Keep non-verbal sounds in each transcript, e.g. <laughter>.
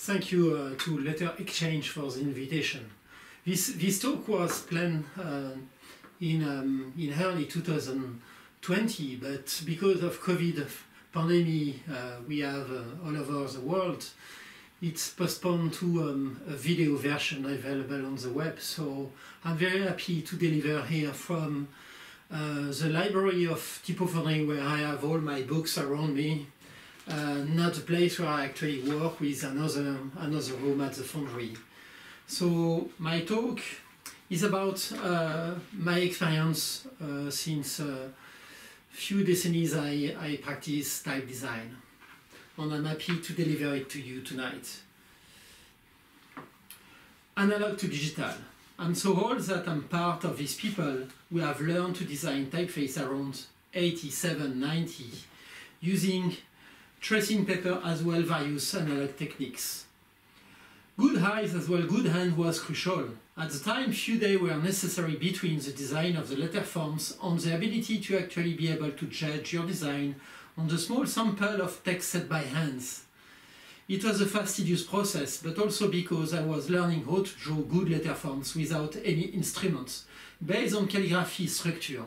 Thank you uh, to Letter Exchange for the invitation. This, this talk was planned uh, in, um, in early 2020, but because of COVID pandemic uh, we have uh, all over the world, it's postponed to um, a video version available on the web. So I'm very happy to deliver here from uh, the library of Typofonderie where I have all my books around me uh, not a place where I actually work with another, another room at the foundry. So my talk is about uh, my experience uh, since a few decennies I, I practice type design. And I'm happy to deliver it to you tonight. Analog to digital. I'm so old that I'm part of these people who have learned to design typeface around 87, 90 using tracing paper as well various analog techniques. Good eyes as well good hand was crucial. At the time, few days were necessary between the design of the letter forms and the ability to actually be able to judge your design on the small sample of text set by hands. It was a fastidious process, but also because I was learning how to draw good letter forms without any instruments, based on calligraphy structure.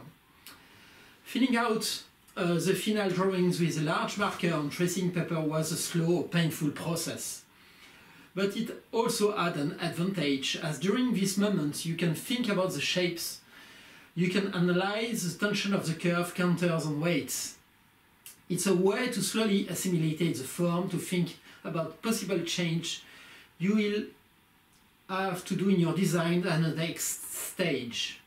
Filling out uh, the final drawings with a large marker on tracing paper was a slow, painful process. But it also had an advantage, as during this moment you can think about the shapes, you can analyze the tension of the curve, counters and weights. It's a way to slowly assimilate the form, to think about possible change you will have to do in your design at the next stage.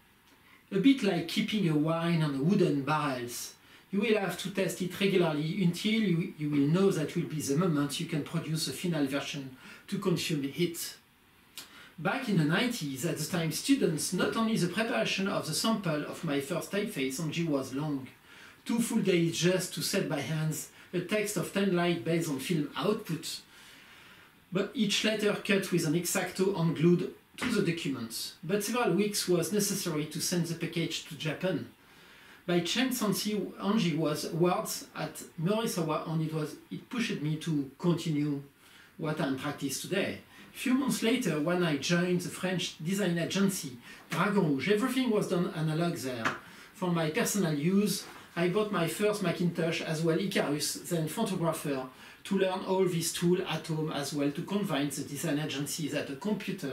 A bit like keeping a wine on wooden barrels. You will have to test it regularly until you, you will know that will be the moment you can produce a final version to consume it. Back in the 90s, at the time, students, not only the preparation of the sample of my first typeface Angie was long, two full days just to set by hands a text of 10 lines based on film output, but each letter cut with an X-Acto and glued to the document. But several weeks was necessary to send the package to Japan, by chance, Angie was awards at Morisawa and it, was, it pushed me to continue what I'm practice today. A few months later, when I joined the French design agency Dragon Rouge, everything was done analog there. For my personal use, I bought my first Macintosh as well Ikarus, then Fontographer, to learn all these tools at home as well to convince the design agency that a computer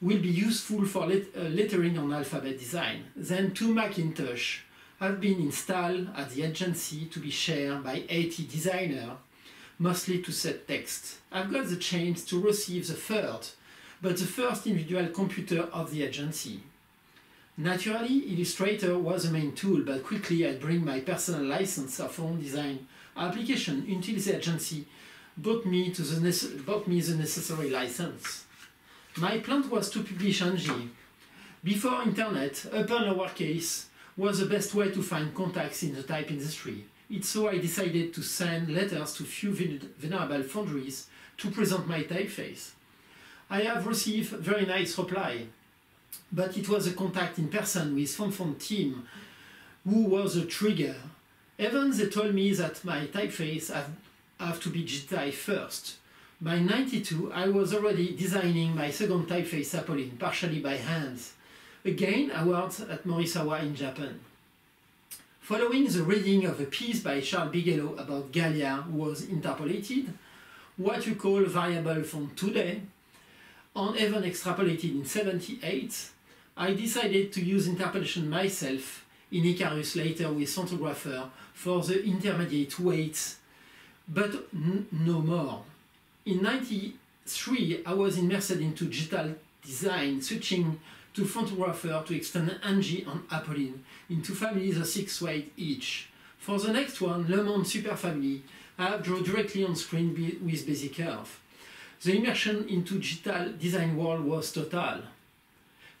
will be useful for let, uh, lettering on alphabet design. Then two Macintosh have been installed at the agency to be shared by 80 designers, mostly to set text. I've got the chance to receive the third, but the first individual computer of the agency. Naturally, Illustrator was the main tool, but quickly I bring my personal license of own design application until the agency bought me, to the bought me the necessary license. My plan was to publish Angie. Before internet, upper lowercase was the best way to find contacts in the type industry. It's so I decided to send letters to few venerable foundries to present my typeface. I have received very nice reply, but it was a contact in person with FontFont team who was a trigger. Even they told me that my typeface have, have to be digitized first. By 92, I was already designing my second typeface Apolline, partially by hand. Again, awards at Morisawa in Japan. Following the reading of a piece by Charles Bigelow about Galliard was interpolated, what you call variable font today, and even extrapolated in 78, I decided to use interpolation myself in Ikarus later with Fontographer for the intermediate weights, but no more. In 93, I was immersed into digital design, switching to Fontographer to extend Angie and Apolline into families of six weight each. For the next one, Le Monde Super Family, I have drawn directly on screen with basic curve. The immersion into digital design world was total.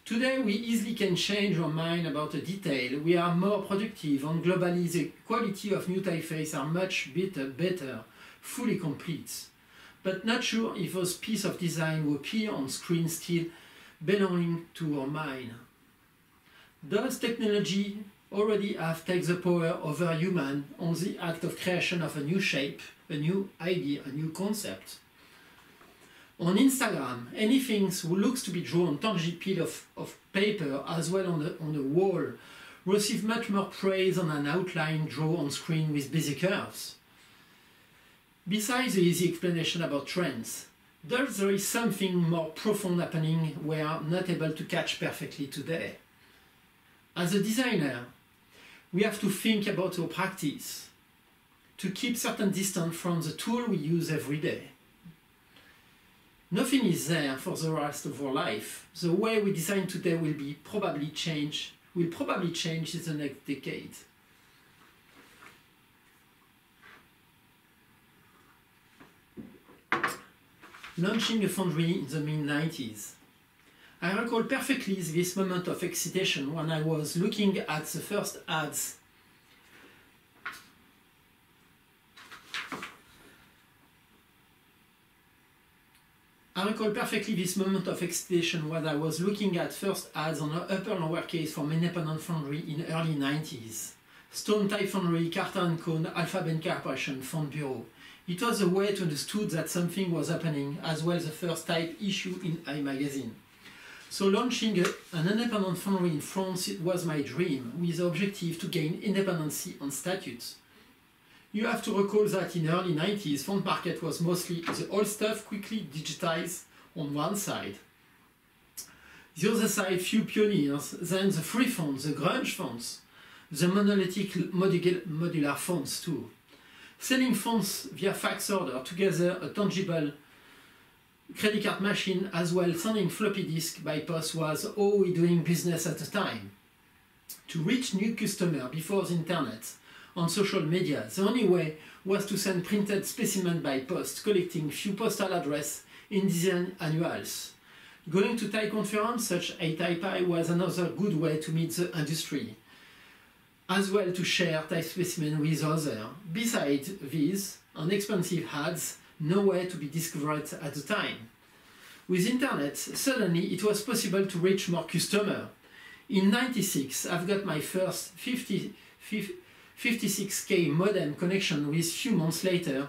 Today we easily can change our mind about a detail, we are more productive and globally the quality of new typeface are much better, better fully complete but not sure if those pieces of design will appear on screen still belonging to our mind. Does technology already have taken the power over human on the act of creation of a new shape, a new idea, a new concept? On Instagram, anything who looks to be drawn tangible piece of, of paper as well on the, on the wall receive much more praise on an outline drawn on screen with busy curves. Besides the easy explanation about trends, there is something more profound happening we are not able to catch perfectly today. As a designer, we have to think about our practice, to keep certain distance from the tool we use every day. Nothing is there for the rest of our life. The way we design today will be probably change will probably change in the next decade. Launching a foundry in the mid 90s. I recall perfectly this moment of excitation when I was looking at the first ads I recall perfectly this moment of excitation when I was looking at first ads on upper lowercase for independent foundry in early 90s. Stone Type Foundry, Carter & Cone, Alpha Ben Corporation, Font Bureau. It was a way to understand that something was happening, as well as the first type issue in iMagazine. So launching a, an independent foundry in France it was my dream, with the objective to gain independency on statutes. You have to recall that in early 90s, font market was mostly the old stuff quickly digitized on one side. The other side, few pioneers, then the free fonts, the grunge fonts, the monolithic modular fonts too. Selling fonts via fax order together a tangible credit card machine as well sending floppy disk by post was all we doing business at the time. To reach new customer before the internet, on social media. The only way was to send printed specimen by post, collecting few postal address in design annuals. Going to Thai conference such as ATypI was another good way to meet the industry, as well to share type specimen with others. Besides these, and expensive ads, nowhere to be discovered at the time. With internet, suddenly it was possible to reach more customers. In 96, I've got my first 50, 50 56k modem connection with few months later.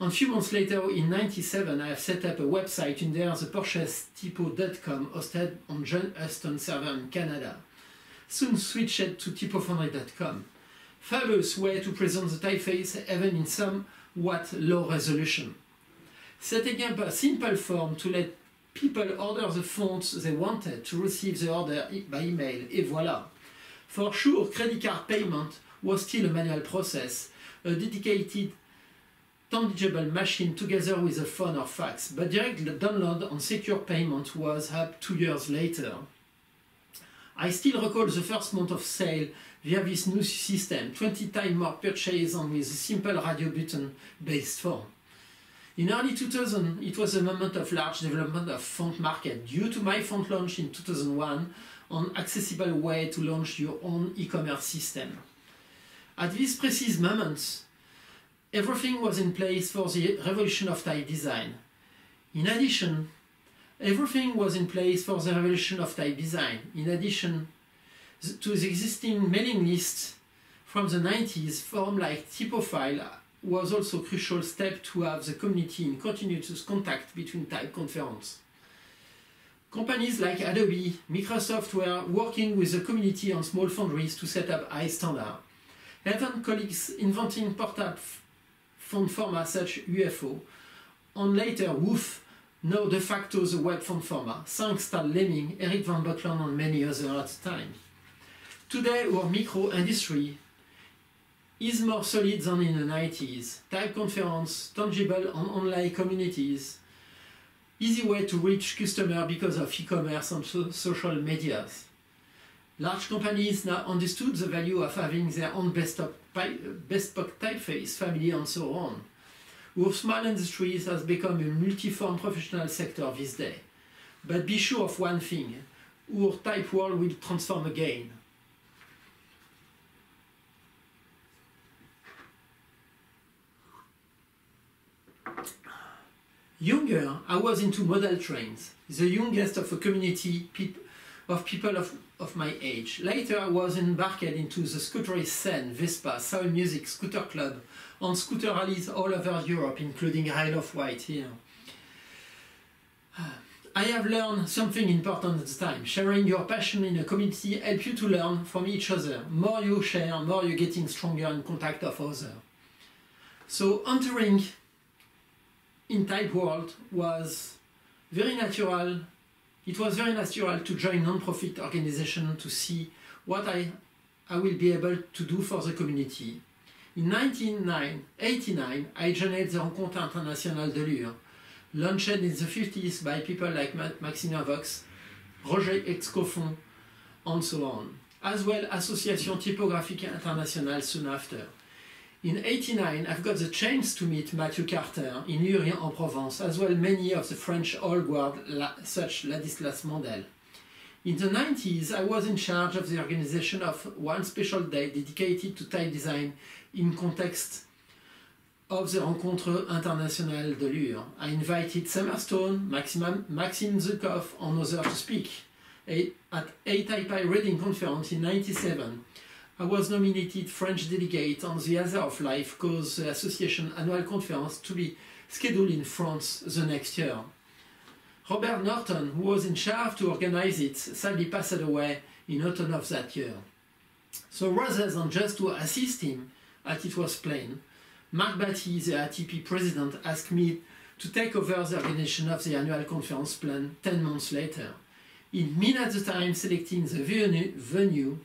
And few months later, in 97, I have set up a website under the purchasetypo.com hosted on John Huston server in Canada. Soon switched to typofonderie.com. Fabulous way to present the typeface even in somewhat low resolution. Setting up a simple form to let people order the fonts they wanted to receive the order by email, et voilà. For sure, credit card payment was still a manual process, a dedicated tangible machine together with a phone or fax, but direct download and secure payment was up two years later. I still recall the first month of sale via this new system, 20 times more purchase and with a simple radio button based form. In early 2000, it was a moment of large development of font market due to my font launch in 2001 on accessible way to launch your own e-commerce system. At this precise moment, everything was in place for the revolution of type design. In addition, everything was in place for the revolution of type design. In addition to the existing mailing lists from the 90s, form like Typophile was also a crucial step to have the community in continuous contact between type conference. Companies like Adobe, Microsoft were working with the community on small foundries to set up high standard. Even colleagues inventing portable font format such UFO, and later WOFF, now de facto the web font format, thanks to Leming, Erik van Blokland and many others at the time. Today our micro industry is more solid than in the 90s. Type conference, tangible and online communities, easy way to reach customer because of e-commerce and so social medias. Large companies now understood the value of having their own best bespoke typeface, family, and so on. Our small industries has become a multi-form professional sector this day. But be sure of one thing, our type world will transform again. Younger, I was into model trains, the youngest of a community of people of of my age. Later I was embarked into the scooter scene, Vespa, Sound Music, Scooter Club, and scooter rallies all over Europe, including Isle of Wight here. I have learned something important at the time. Sharing your passion in a community helps you to learn from each other. More you share, more you're getting stronger in contact of others. So entering in type world was very natural. It was very natural to join non-profit organization to see what I, I will be able to do for the community. In 1989, I joined the Rencontre Internationale de Lure, launched in the 50s by people like Maxime Vox, Roger Excoffon, and so on, as well Association Typographique Internationale soon after. In 89, I've got the chance to meet Matthew Carter in Urian-en-Provence, as well many of the French old guard such Ladislas Mandel. In the 90s, I was in charge of the organization of one special day dedicated to type design in context of the Rencontre Internationale de Lure. I invited Sumner Stone, Maxim, Maxime Zhukov, and others to speak at a ATypI Reading Conference in 97. I was nominated French delegate on the Other of Life cause association annual conference to be scheduled in France the next year. Robert Norton, who was in charge to organize it, sadly passed away in autumn of that year. So rather than just to assist him, as it was plain, Mark Batty, the ATypI president, asked me to take over the organization of the annual conference plan 10 months later. In the time selecting the venue,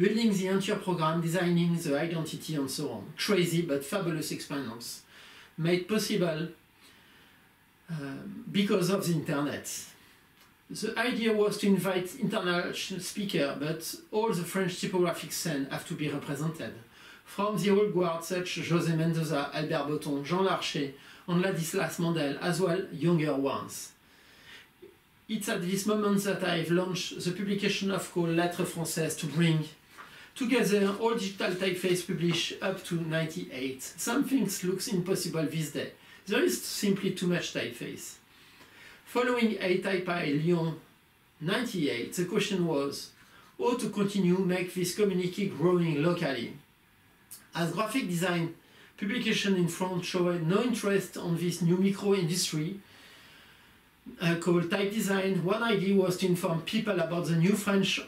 building the entire program, designing the identity and so on. Crazy but fabulous experience made possible uh, because of the internet. The idea was to invite international speakers, but all the French typographic scene have to be represented from the old guard such as José Mendoza, Albert Boton, Jean Larcher, and Ladislas Mandel, as well younger ones. It's at this moment that I've launched the publication of called Lettres Françaises to bring together all digital typeface published up to 98. Some things looks impossible this day. There is simply too much typeface. Following a ATypI Lyon 98, the question was how to continue make this community growing locally. As graphic design publication in France showed no interest on this new micro industry uh, called type design, one idea was to inform people about the new French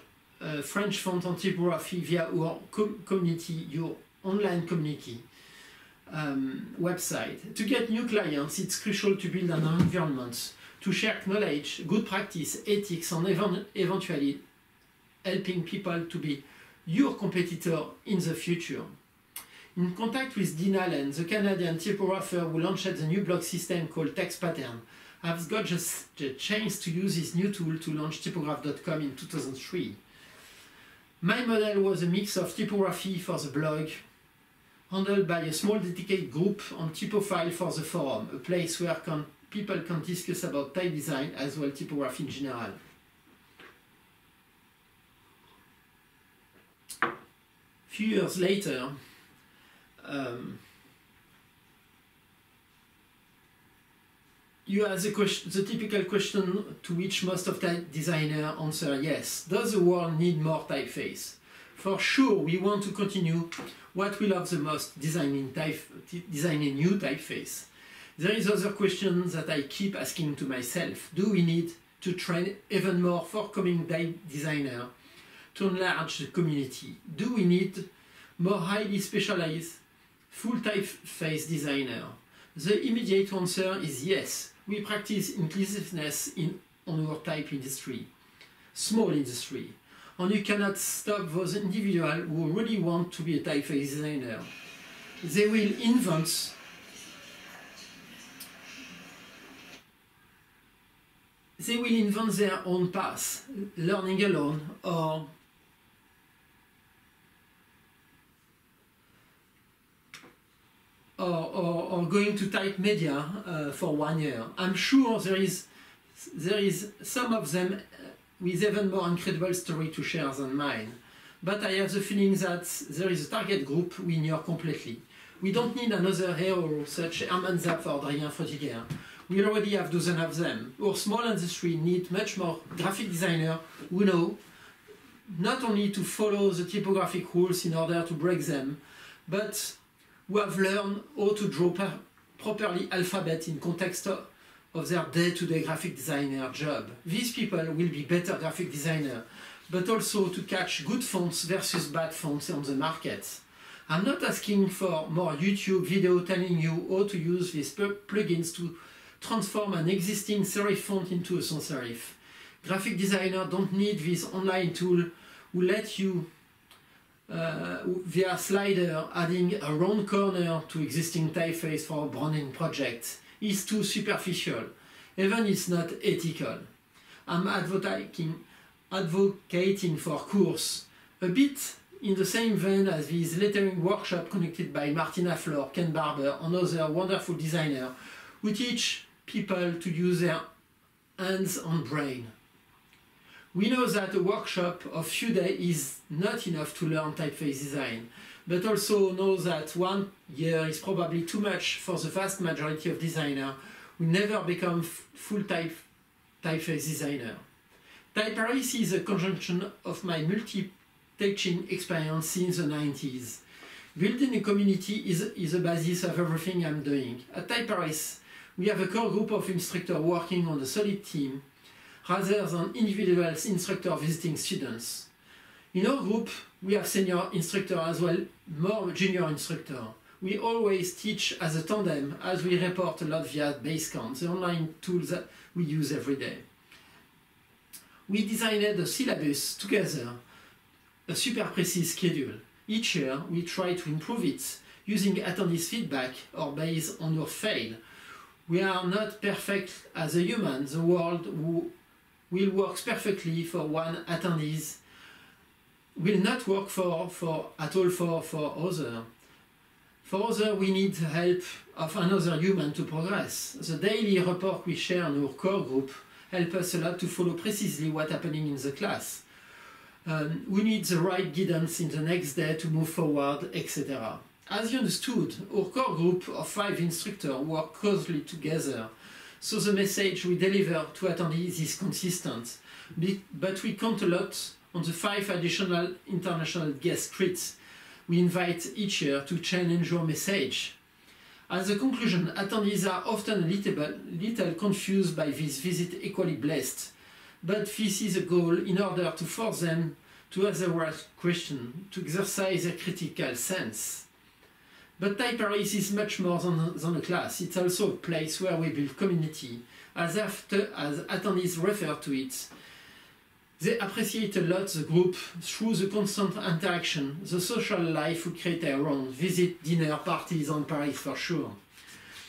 uh, French font and typography via our com community, your online community um, website. To get new clients, it's crucial to build an environment to share knowledge, good practice, ethics, and even eventually helping people to be your competitor in the future. In contact with Dean Allen, the Canadian typographer who launched the new blog system called Textpattern, I've got just the chance to use this new tool to launch typograph.com in 2003. My model was a mix of typography for the blog, handled by a small dedicated group, and typophile for the forum, a place where can, people can discuss about type design as well typography in general. few years later, um, you ask the, question, the typical question to which most of the designers answer yes. Does the world need more typeface? For sure, we want to continue what we love the most, designing, type, designing new typeface. There is other question that I keep asking to myself. Do we need to train even more forthcoming designer to enlarge the community? Do we need more highly specialized full typeface designer? The immediate answer is yes. We practice inclusiveness in on our type industry, small industry, and you cannot stop those individuals who really want to be a typeface designer. They will invent they will invent their own path, learning alone or or, or, or going to TypeMedia uh, for one year. I'm sure there is, there is some of them uh, with even more incredible story to share than mine. But I have the feeling that there is a target group we ignore completely. We don't need another hero such Hermann Zapf or Adrian Frutiger. We already have dozens of them. Our small industry needs much more graphic designer who know not only to follow the typographic rules in order to break them, but who have learned how to draw properly alphabet in context of their day-to-day graphic designer job. These people will be better graphic designer, but also to catch good fonts versus bad fonts on the market. I'm not asking for more YouTube video telling you how to use these plugins to transform an existing serif font into a sans serif. Graphic designers don't need this online tool who let you uh, via slider adding a round corner to existing typeface for a branding project is too superficial, even it's not ethical. I'm advocating, advocating for course, a bit in the same vein as this lettering workshop conducted by Martina Flor, Ken Barber, and other wonderful designers who teach people to use their hands and brain. We know that a workshop of few days is not enough to learn typeface design, but also know that one year is probably too much for the vast majority of designers who never become full type typeface designer. Type Paris is a conjunction of my multi-teaching experience since the 90s. Building a community is, is the basis of everything I'm doing. At Type Paris, we have a core group of instructors working on a solid team rather than individual instructor visiting students. In our group, we have senior instructor as well, more junior instructor. We always teach as a tandem as we report a lot via Basecamp, the online tools that we use every day. We designed a syllabus together, a super precise schedule. Each year, we try to improve it using attendees' feedback or based on your fail. We are not perfect as a human. The world will work perfectly for one attendees, will not work for, for at all for, for other. For other, we need help of another human to progress. The daily report we share in our core group help us a lot to follow precisely what's happening in the class. Um, we need the right guidance in the next day to move forward, etc. As you understood, our core group of five instructors work closely together so the message we deliver to attendees is consistent, but we count a lot on the five additional international guest crits we invite each year to challenge your message. As a conclusion, attendees are often a little, little confused by this visit equally blessed, but this is a goal in order to force them to ask the right question, to exercise their critical sense. But Type Paris is much more than, than a class. It's also a place where we build community. As, after, as attendees refer to it, they appreciate a lot the group through the constant interaction, the social life we create around, visit, dinner, parties on Paris for sure.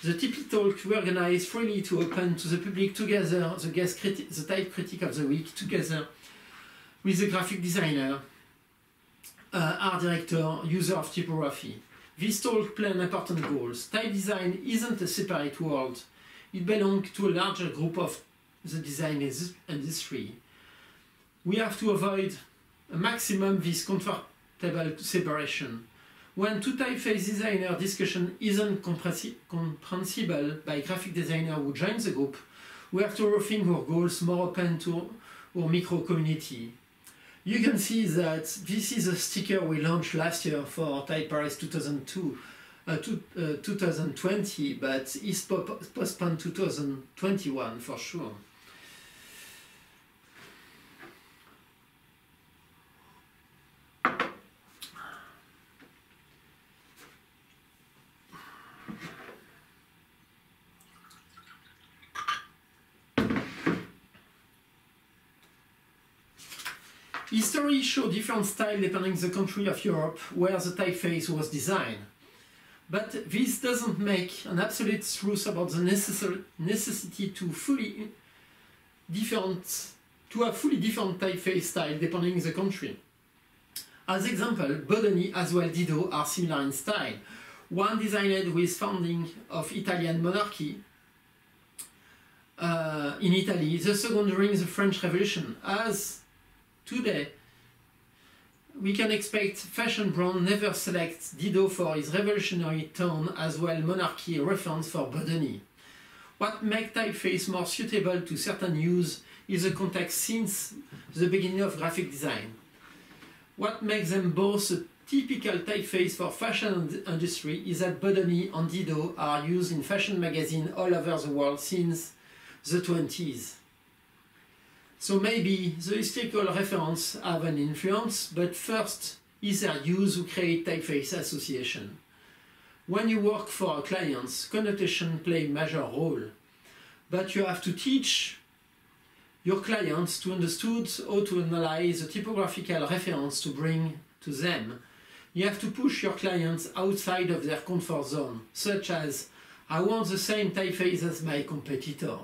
The TP Talk we organize freely to open to the public together, the guest critic, the type critic of the week together with the graphic designer, uh, art director, user of typography. This talk play an important goal. Type design isn't a separate world. It belongs to a larger group of the design industry. We have to avoid a maximum this comfortable separation. When two typeface designer discussion isn't comprehensible by graphic designer who joins the group, we have to rethink our goals more open to our micro community. You can see that this is a sticker we launched last year for Type Paris 2002, uh, uh, 2020, but it's postponed 2021 for sure. History show different style depending the country of Europe where the typeface was designed. But this doesn't make an absolute truth about the necessary necessity to fully different to have fully different typeface style depending the country. As example, Bodoni as well Didot are similar in style. One designed with founding of Italian monarchy uh, in Italy, the second during the French Revolution, as Today, we can expect fashion brand never selects Didot for his revolutionary tone as well monarchy reference for Bodoni. What makes typeface more suitable to certain use is the context since the beginning of graphic design. What makes them both a typical typeface for fashion industry is that Bodoni and Didot are used in fashion magazines all over the world since the 20s. So maybe the historical reference have an influence, but first is their use who create typeface association. When you work for clients, connotation play major role, but you have to teach your clients to understand how to analyze the typographical reference to bring to them. You have to push your clients outside of their comfort zone, such as, I want the same typeface as my competitor.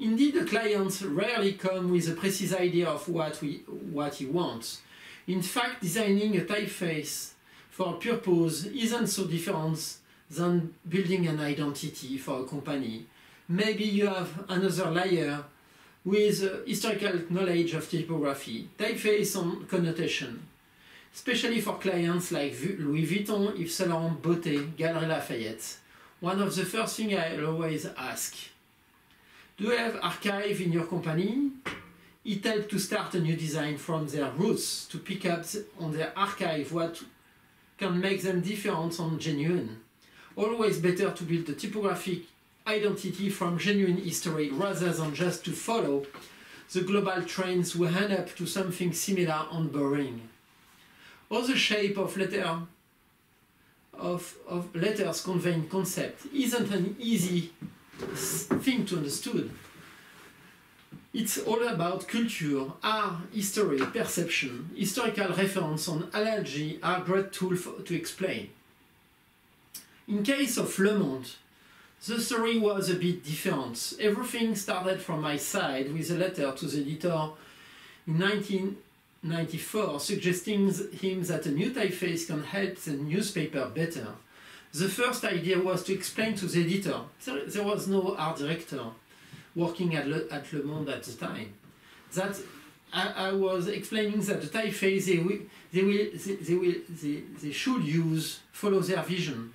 Indeed, the clients rarely come with a precise idea of what, we, what he wants. In fact, designing a typeface for a purpose isn't so different than building an identity for a company. Maybe you have another layer with uh, historical knowledge of typography, typeface and connotation, especially for clients like Louis Vuitton, Yves Saint Laurent, Botte, Galeries Lafayette. One of the first things I always ask, do you have archive in your company? It helps to start a new design from their roots, to pick up on their archive what can make them different and genuine. Always better to build a typographic identity from genuine history rather than just to follow the global trends we end up to something similar and boring. Or the shape of letter of, of letters conveying concept isn't an easy thing to understand. It's all about culture, art, history, perception. Historical reference and analogy are great tools to explain. In case of Le Monde, the story was a bit different. Everything started from my side with a letter to the editor in 1994 suggesting him that a new typeface can help the newspaper better. The first idea was to explain to the editor. There, there was no art director working at Le, at Le Monde at the time. That I, I was explaining that the typeface they will, they, will, they, they, will, they, they should use follow their vision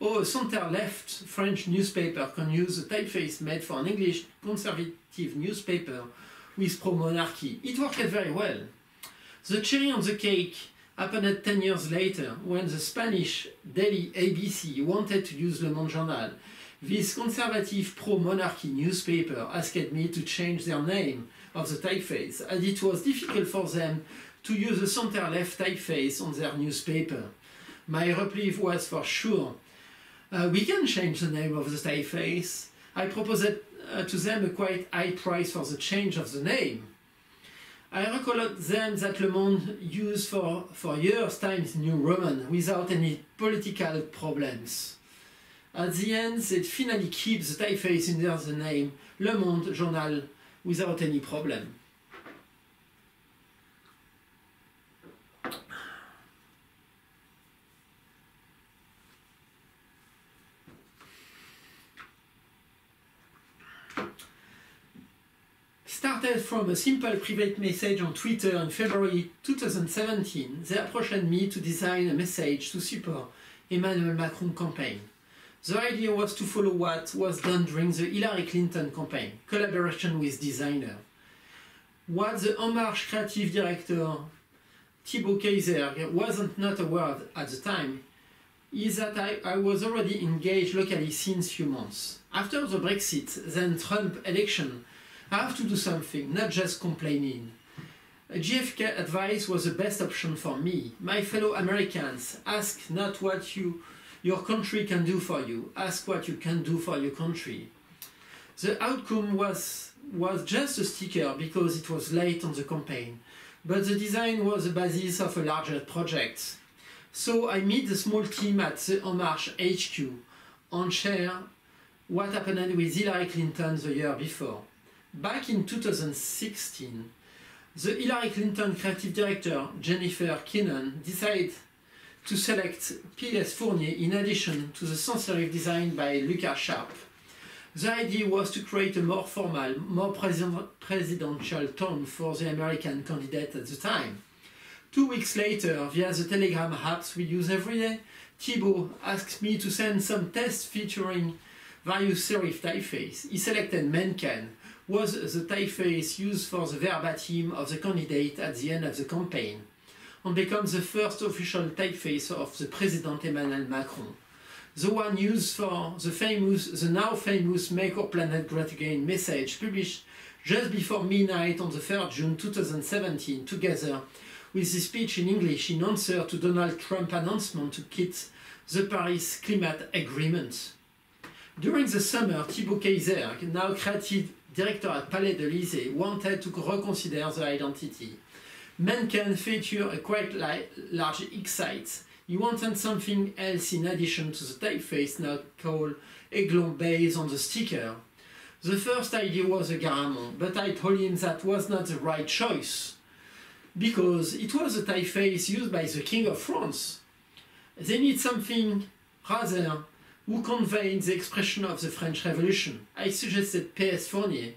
oh, or a center-left French newspaper can use a typeface made for an English conservative newspaper with pro-monarchy. It worked very well. The cherry on the cake happened 10 years later when the Spanish daily ABC wanted to use Le Monde Journal. This conservative pro-monarchy newspaper asked me to change their name of the typeface as it was difficult for them to use a center-left typeface on their newspaper. My reply was for sure uh, we can change the name of the typeface. I proposed uh, to them a quite high price for the change of the name. I recall them that Le Monde used for, for years Times New Roman without any political problems. At the end, they finally keep the typeface under the name Le Monde Journal without any problem. Started from a simple private message on Twitter in February 2017, they approached me to design a message to support Emmanuel Macron campaign. The idea was to follow what was done during the Hillary Clinton campaign, collaboration with designer. What the Marche creative director Thibaut Kaiser wasn't not aware at the time is that I, I was already engaged locally since few months. After the Brexit, then Trump election, I have to do something, not just complaining. JFK advice was the best option for me. My fellow Americans, ask not what you, your country can do for you, ask what you can do for your country. The outcome was, was just a sticker because it was late on the campaign, but the design was the basis of a larger project. So I meet the small team at the En Marche HQ and share what happened with Hillary Clinton the year before. Back in 2016, the Hillary Clinton creative director Jennifer Kinon decided to select P.S. Fournier in addition to the sans serif design by Lucas Sharp. The idea was to create a more formal, more presidential tone for the American candidate at the time. Two weeks later, via the Telegram apps we use every day, Thibault asked me to send some tests featuring various serif typeface. He selected Mencken, was the typeface used for the verbatim of the candidate at the end of the campaign and becomes the first official typeface of the President Emmanuel Macron. the one used for the famous, the now famous Make Our Planet Great Again message published just before midnight on the 3rd June 2017, together with the speech in English in answer to Donald Trump's announcement to quit the Paris Climate Agreement. During the summer, Thibaut Kaiser, now creative director at Palais de l'Élysée, wanted to reconsider the identity. Mencken featured a quite large X He wanted something else in addition to the typeface now called Aiglon based on the sticker. The first idea was a Garamond, but I told him that was not the right choice because it was a typeface used by the King of France. They need something rather who conveyed the expression of the French Revolution. I suggested P.S. Fournier,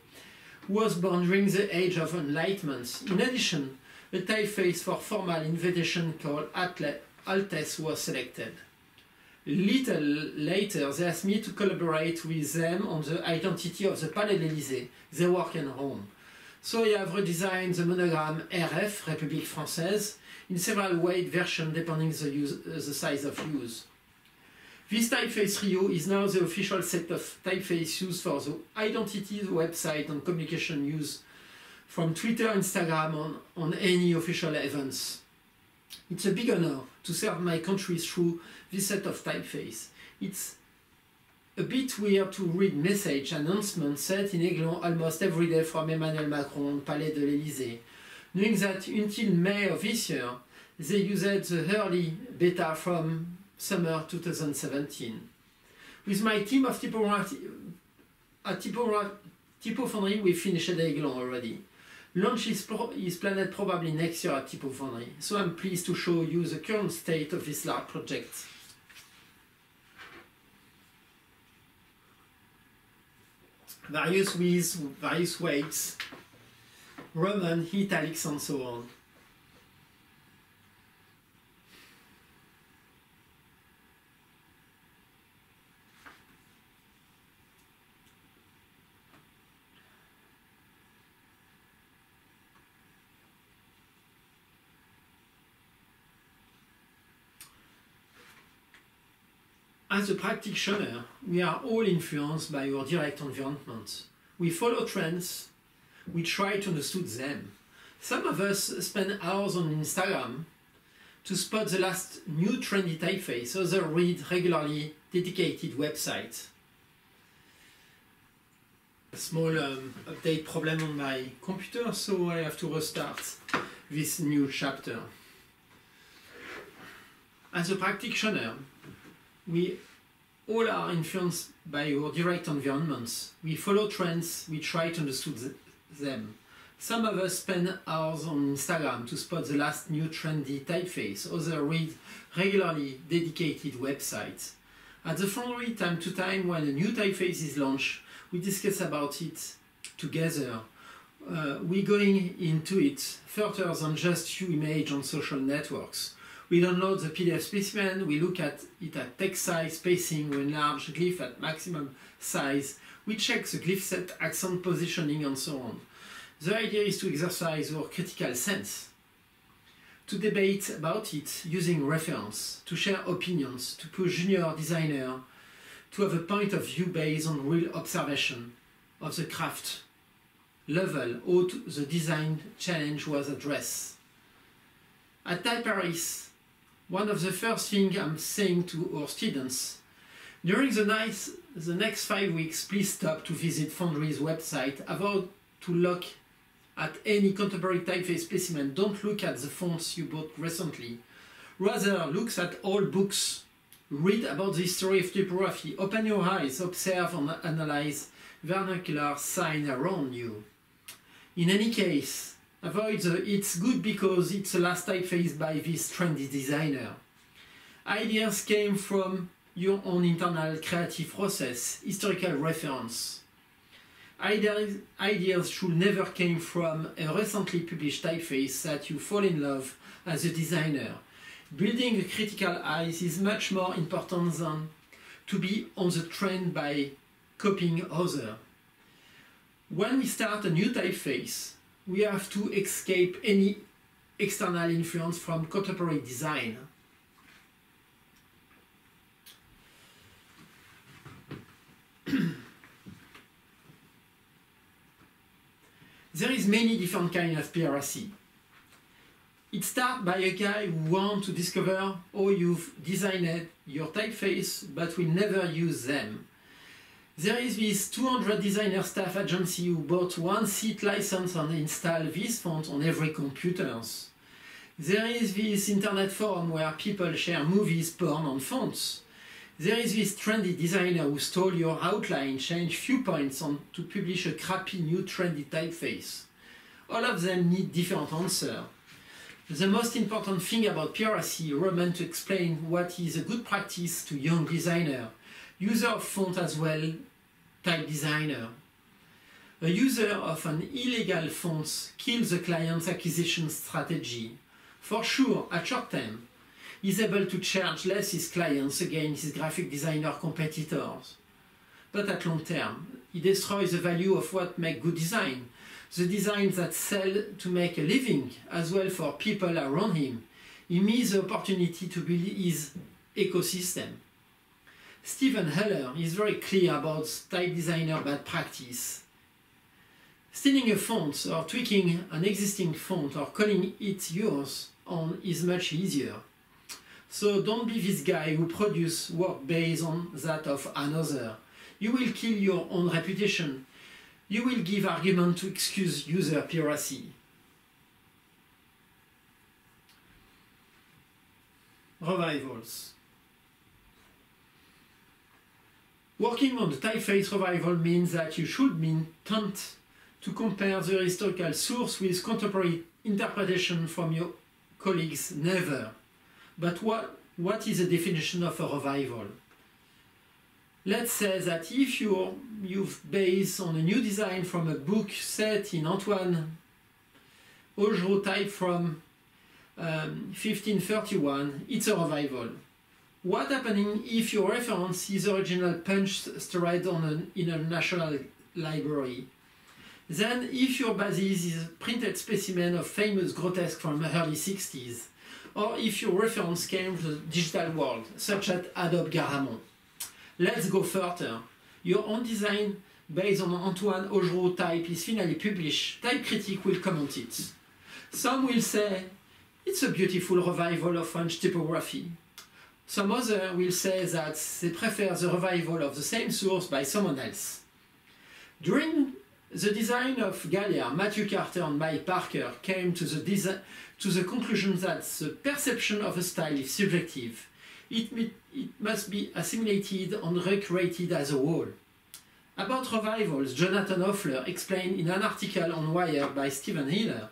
was born during the age of enlightenment. In addition, a typeface for formal invitation called Altesse was selected. Little later, they asked me to collaborate with them on the identity of the Palais de l'Élysée, their work in Rome. So I have redesigned the monogram RF, République Française, in several weight versions depending the, the size of use. This typeface Rio is now the official set of typeface used for the identities, website and communication use from Twitter, Instagram on, on any official events. It's a big honor to serve my country through this set of typeface. It's a bit weird to read message announcements set in Aiglon almost every day from Emmanuel Macron, Palais de l'Élysée, knowing that until May of this year, they used the early beta from summer 2017. With my team of Typo, uh, at Typo, Typofonderie, we finished Aiglon already. Launch is, is planned probably next year at Typofonderie, so I'm pleased to show you the current state of this large project. various widths, various weights, Roman, italics, and so on. As a practitioner, we are all influenced by our direct environment. We follow trends, we try to understand them. Some of us spend hours on Instagram to spot the last new trendy typeface, others read regularly dedicated websites. A small um, update problem on my computer, so I have to restart this new chapter. As a practitioner, we all are influenced by our direct environments. We follow trends, we try to understand them. Some of us spend hours on Instagram to spot the last new trendy typeface, others read regularly dedicated websites. At the Foundry, time to time, when a new typeface is launched, we discuss about it together. Uh, we're going into it further than just few images on social networks. We download the PDF specimen, we look at it at text size, spacing, we enlarge glyph at maximum size, we check the glyph set, accent positioning and so on. The idea is to exercise our critical sense, to debate about it using reference, to share opinions, to push junior designer to have a point of view based on real observation of the craft level how the design challenge was addressed. At Type Paris, one of the first things I'm um, saying to our students, during the, the next five weeks, please stop to visit Foundry's website, avoid to look at any contemporary typeface specimen, don't look at the fonts you bought recently. Rather, look at old books, read about the history of typography, open your eyes, observe and analyze vernacular sign around you. In any case, Avoid the uh, it's good because it's the last typeface by this trendy designer. Ideas came from your own internal creative process, historical reference. Ideas, ideas should never came from a recently published typeface that you fall in love as a designer. Building a critical eye is much more important than to be on the trend by copying others. When we start a new typeface, we have to escape any external influence from contemporary design. <clears throat> there is many different kind of PRC. It starts by a guy who wants to discover how you've designed your typeface but will never use them. There is this 200 designer staff agency who bought one seat license and install this font on every computers. There is this internet forum where people share movies, porn and fonts. There is this trendy designer who stole your outline, changed few points and to publish a crappy new trendy typeface. All of them need different answer. The most important thing about PRC remains to explain what is a good practice to young designer, user of font as well, type designer. A user of an illegal font kills the client's acquisition strategy. For sure, at short term, is able to charge less his clients against his graphic designer competitors. But at long term, he destroys the value of what make good design, the designs that sell to make a living, as well for people around him. He misses the opportunity to build his ecosystem. Steven Heller is very clear about type designer bad practice. Stealing a font or tweaking an existing font or calling it yours on is much easier. So don't be this guy who produce work based on that of another. You will kill your own reputation. You will give argument to excuse user piracy. Revivals. Working on the typeface revival means that you should be intent to compare the historical source with contemporary interpretation from your colleagues. Never. But what, what is the definition of a revival? Let's say that if you you've based on a new design from a book set in Antoine Augereau type from um, 1531, it's a revival. What happening if your reference is original punched straight on an, in a national library? Then if your basis is a printed specimen of famous grotesque from the early 60s, or if your reference came from the digital world, such as Adobe Garamond. Let's go further. Your own design based on Antoine Augereau type is finally published. Type critic will comment it. Some will say it's a beautiful revival of French typography. Some other will say that they prefer the revival of the same source by someone else. During the design of Galliard, Matthew Carter and Mike Parker came to the, to the conclusion that the perception of a style is subjective. It, it must be assimilated and recreated as a whole. About revivals, Jonathan Hoefler explained in an article on Wired by Steven Heller,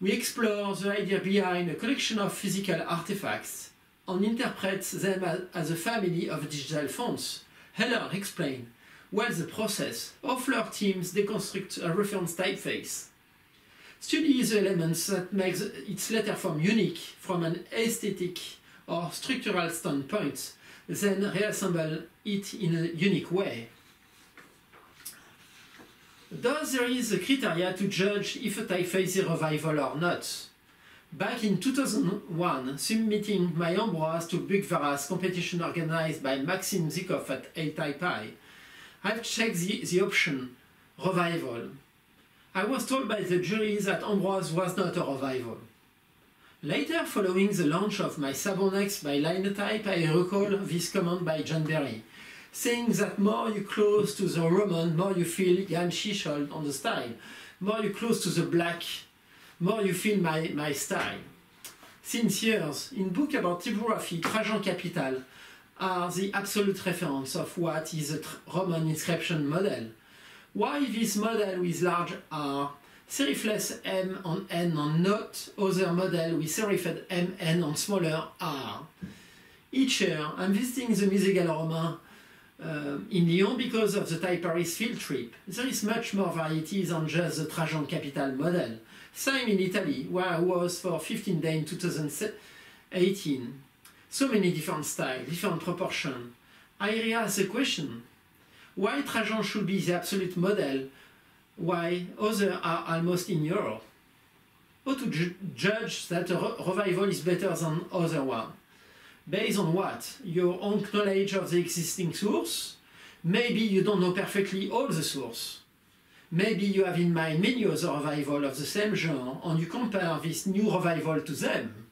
we explore the idea behind a collection of physical artifacts and interprets them as a family of digital fonts. Heller explained, well the process, Hoefler teams deconstruct a reference typeface. Study the elements that makes its letter form unique from an aesthetic or structural standpoint, then reassemble it in a unique way. Thus, there is a criteria to judge if a typeface is revival or not. Back in 2001, submitting my Ambroise to Bukva:raz competition organized by Maxime Zhukov at ATypI, I've checked the, the option revival. I was told by the jury that Ambroise was not a revival. Later, following the launch of my Sabon Next by Linotype, I recall this comment by John Berry, saying that more you close to the Roman, more you feel Jan Tschichold on the style, more you close to the black, more you feel my, my style. Since years, in book about typography, Trajan Capital are the absolute reference of what is a Roman inscription model. Why this model with large R, serifless M on N and not other model with serifed M, N on smaller R? Each year, I'm visiting the Musée Gallo-Romain uh, in Lyon because of the Type Paris field trip. There is much more variety than just the Trajan Capital model. Same in Italy, where I was for 15 days in 2018. So many different styles, different proportions. I ask the question, why Trajan should be the absolute model, why others are almost in Europe? How to ju judge that a re revival is better than other one? Based on what? Your own knowledge of the existing source? Maybe you don't know perfectly all the source. Maybe you have in mind many other revivals of the same genre and you compare this new revival to them.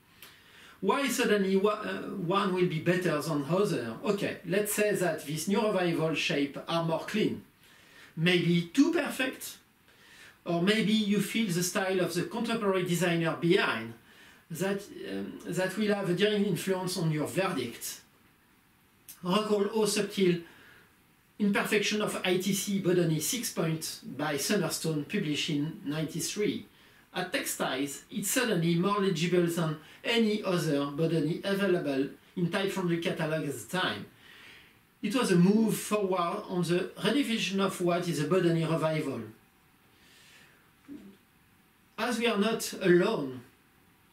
Why suddenly uh, one will be better than other? Okay, let's say that this new revival shape are more clean. Maybe too perfect? Or maybe you feel the style of the contemporary designer behind that, um, that will have a direct influence on your verdict. Recall how subtle Imperfection of ITC Bodoni 6 Point by Sumner Stone published in 93. At Textiles, it's suddenly more legible than any other Bodoni available in Type from the catalog at the time. It was a move forward on the redefinition of what is a Bodoni revival. As we are not alone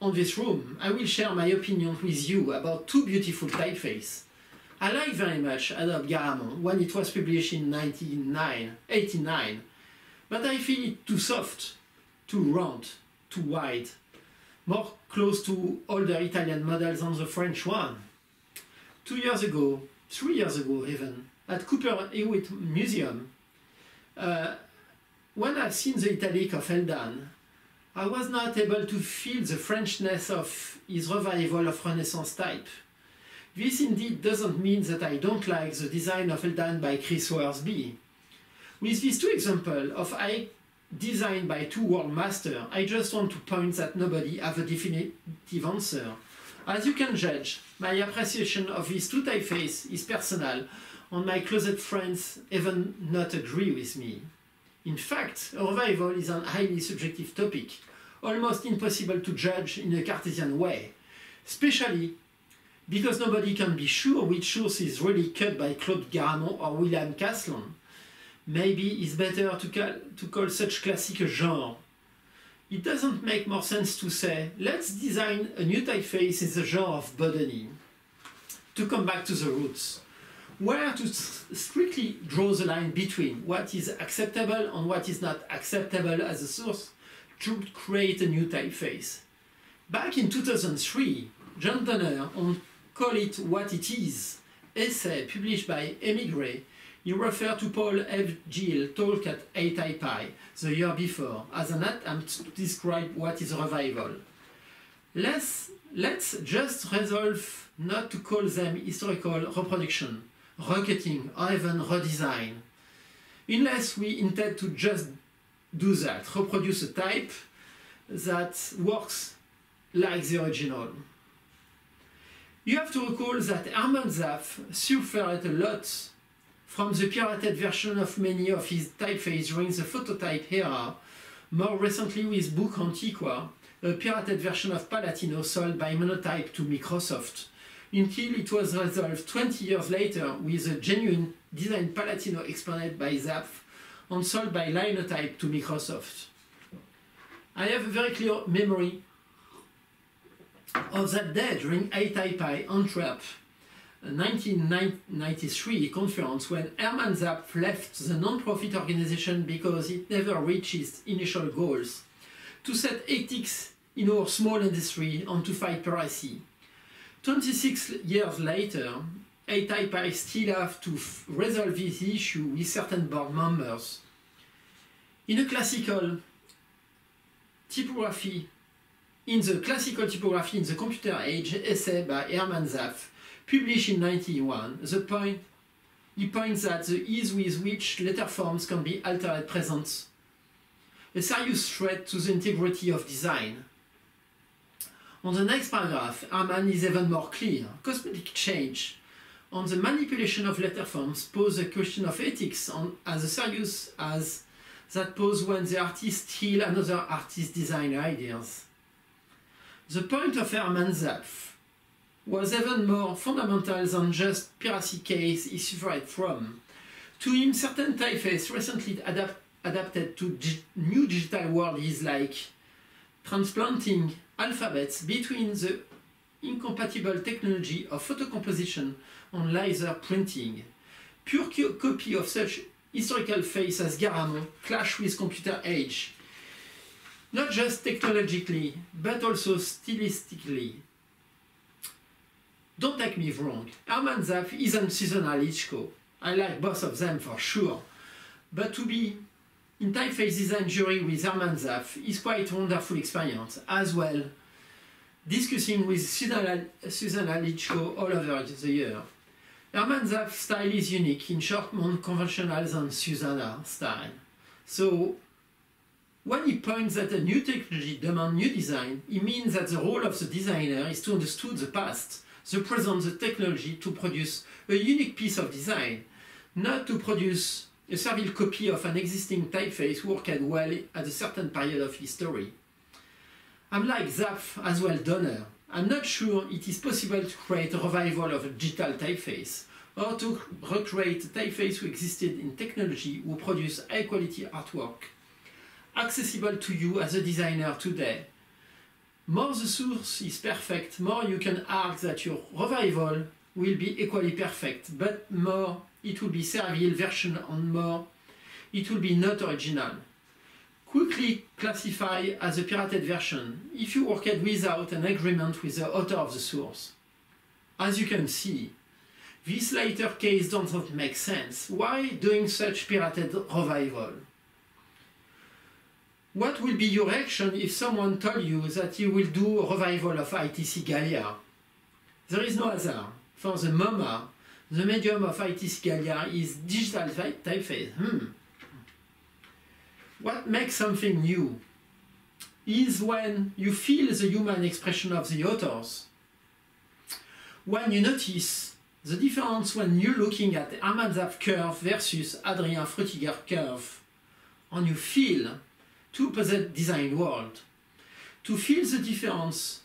on this room, I will share my opinion with you about two beautiful typefaces. I like very much Adobe Garamond when it was published in 1989, but I feel it too soft, too round, too wide, more close to older Italian models than the French one. Two years ago, three years ago even, at Cooper Hewitt Museum, uh, when I've seen the italic of Eldan, I was not able to feel the Frenchness of his revival of Renaissance type. This indeed doesn't mean that I don't like the design of Eldan by Chris Worsby. With these two examples of I designed by two world masters, I just want to point that nobody have a definitive answer. As you can judge, my appreciation of these two typefaces is personal, and my closet friends even not agree with me. In fact, a revival is a highly subjective topic, almost impossible to judge in a Cartesian way, especially because nobody can be sure which source is really cut by Claude Garamond or William Caslon. Maybe it's better to call, to call such classic a genre. It doesn't make more sense to say, let's design a new typeface in the genre of Bodoni. To come back to the roots, where to strictly draw the line between what is acceptable and what is not acceptable as a source to create a new typeface. Back in 2003, John Downer on Call It What It Is, essay published by Emigre, you refer to Paul F. Gill talk at ATypI the year before as an attempt to describe what is revival. Let's, let's just resolve not to call them historical reproduction, recutting, or even redesign. Unless we intend to just do that, reproduce a type that works like the original. You have to recall that Hermann Zapf suffered a lot from the pirated version of many of his typefaces during the phototype era, more recently with Book Antiqua, a pirated version of Palatino sold by Monotype to Microsoft, until it was resolved 20 years later with a genuine design Palatino explained by Zapf and sold by Linotype to Microsoft. I have a very clear memory of that day during ATypI Antwerp 1993 uh, conference when Hermann Zapf left the non-profit organization because it never reached its initial goals to set ethics in our small industry and to fight piracy. 26 years later, ATypI still have to resolve this issue with certain board members. In a classical typography in the classical typography in the computer age essay by Hermann Zapf, published in 91, the point, he points at the ease with which letter forms can be altered presents a serious threat to the integrity of design. On the next paragraph, Hermann is even more clear. Cosmetic change on the manipulation of letter forms pose a question of ethics on, as serious as that pose when the artist steal another artist's design ideas. The point of Hermann Zapf was even more fundamental than just piracy case he suffered from. To him, certain typefaces recently adapt, adapted to new digital world is like transplanting alphabets between the incompatible technology of photocomposition and laser printing. Pure copy of such historical face as Garamond clash with computer age not just technologically, but also stylistically. Don't take me wrong, Hermann Zapf isn't Zuzana Licko. I like both of them for sure. But to be in typeface design jury with Hermann Zapf is quite a wonderful experience as well discussing with Zuzana, Zuzana Licko all over the year. Hermann Zapf's style is unique, in short more conventional than Zuzana style. So when he points that a new technology demands new design, he means that the role of the designer is to understand the past, the present, the technology to produce a unique piece of design, not to produce a servile copy of an existing typeface worked well at a certain period of history. I'm like Zapf as well Downer. I'm not sure it is possible to create a revival of a digital typeface or to recreate a typeface who existed in technology who produce high quality artwork accessible to you as a designer today. More the source is perfect, more you can argue that your revival will be equally perfect, but more it will be servile version and more it will be not original quickly classify as a pirated version if you worked without an agreement with the author of the source. As you can see, this later case doesn't make sense. Why doing such pirated revival? What will be your reaction if someone told you that you will do a revival of ITC Galliard? There is no hazard. For the MoMA, the medium of ITC Galliard is digital typeface. Hmm. What makes something new is when you feel the human expression of the authors. When you notice the difference when you're looking at Hermann Zapf curve versus Adrian Frutiger curve, and you feel two opposite design world. To feel the difference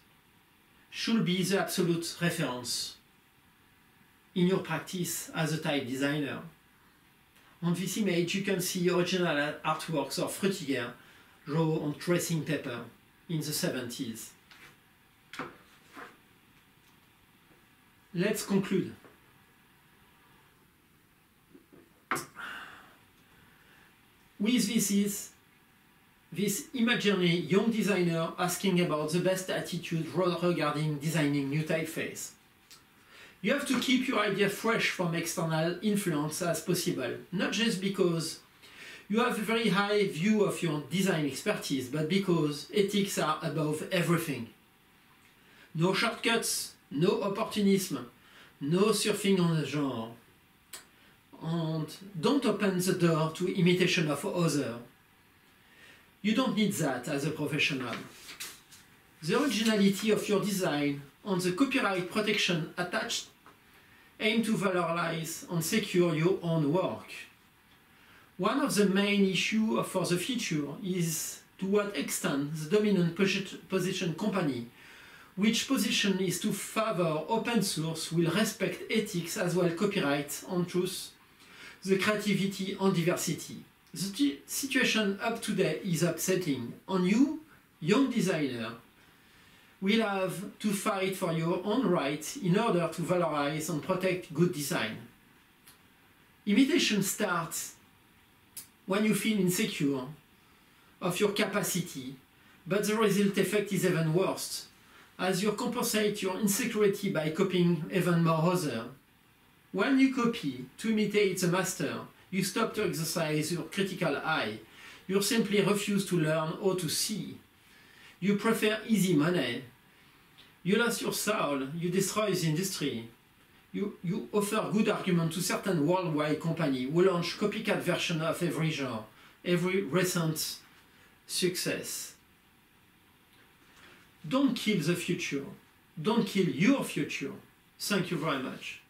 should be the absolute reference in your practice as a type designer. On this image, you can see original artworks of Frutiger drawn on tracing paper in the 70s. Let's conclude. With this is this imaginary young designer asking about the best attitude regarding designing new typeface. You have to keep your idea fresh from external influence as possible, not just because you have a very high view of your design expertise, but because ethics are above everything. No shortcuts, no opportunism, no surfing on the genre. And don't open the door to imitation of others. You don't need that as a professional. The originality of your design and the copyright protection attached aim to valorize and secure your own work. One of the main issues for the future is to what extent the dominant position company, which position is to favor open source, will respect ethics as well copyright and truth, the creativity and diversity. The situation up today is upsetting, and you, young designer, will have to fight for your own rights in order to valorize and protect good design. Imitation starts when you feel insecure of your capacity, but the result effect is even worse, as you compensate your insecurity by copying even more other. When you copy to imitate the master, you stop to exercise your critical eye. You simply refuse to learn how to see. You prefer easy money. You lose your soul, you destroy the industry. You, you offer good argument to certain worldwide company who launch copycat version of every genre, every recent success. Don't kill the future. Don't kill your future. Thank you very much.